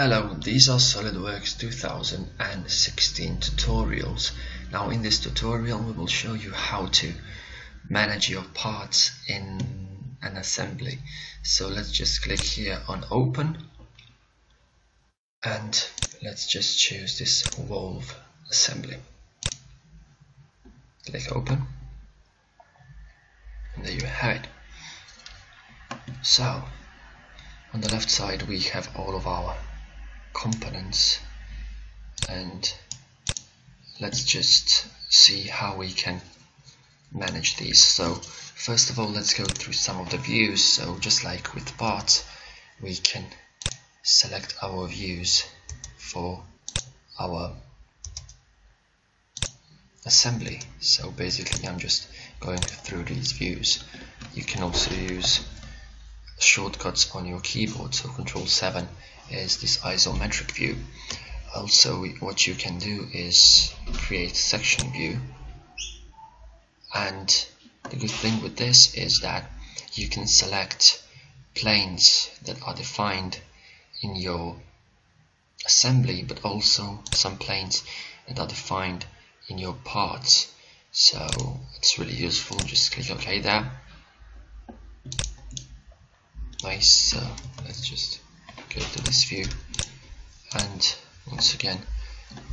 Hello, these are SolidWorks 2016 tutorials. Now in this tutorial we will show you how to manage your parts in an assembly. So let's just click here on open and let's just choose this valve assembly. Click open and there you have it. So on the left side we have all of our components and let's just see how we can manage these. So first of all let's go through some of the views. So just like with parts we can select our views for our assembly. So basically I'm just going through these views. You can also use shortcuts on your keyboard so control 7 is this isometric view. Also, what you can do is create section view. And the good thing with this is that you can select planes that are defined in your assembly, but also some planes that are defined in your parts. So it's really useful. Just click OK there. So let's just go to this view. And once again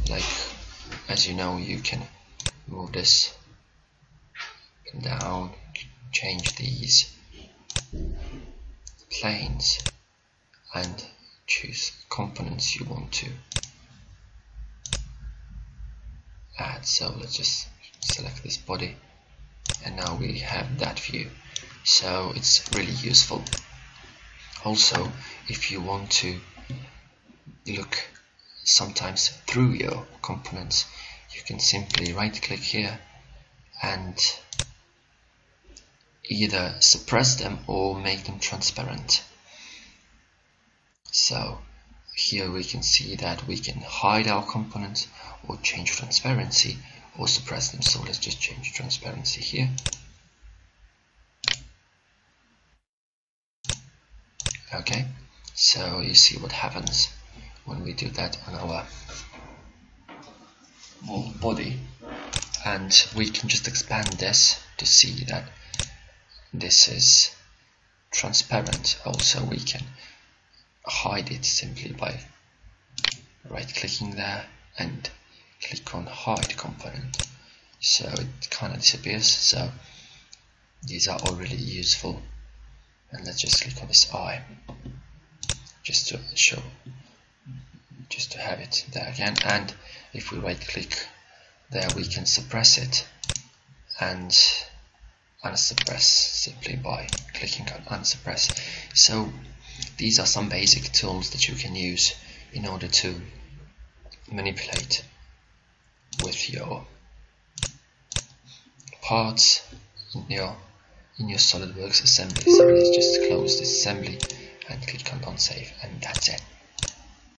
like as you know you can move this down change these planes and choose components you want to add. So let's just select this body and now we have that view. So it's really useful also if you want to look sometimes through your components you can simply right click here and either suppress them or make them transparent. So here we can see that we can hide our components or change transparency or suppress them. So let's just change transparency here okay? So you see what happens when we do that on our body. And we can just expand this to see that this is transparent. Also we can hide it simply by right clicking there and click on hide component. So it kind of disappears. So these are all really useful. And let's just click on this eye just to show just to have it there again. And if we right click there we can suppress it and unsuppress simply by clicking on unsuppress. So these are some basic tools that you can use in order to manipulate with your parts in your in your SolidWorks assembly. So let's just close this assembly and click on save and that's it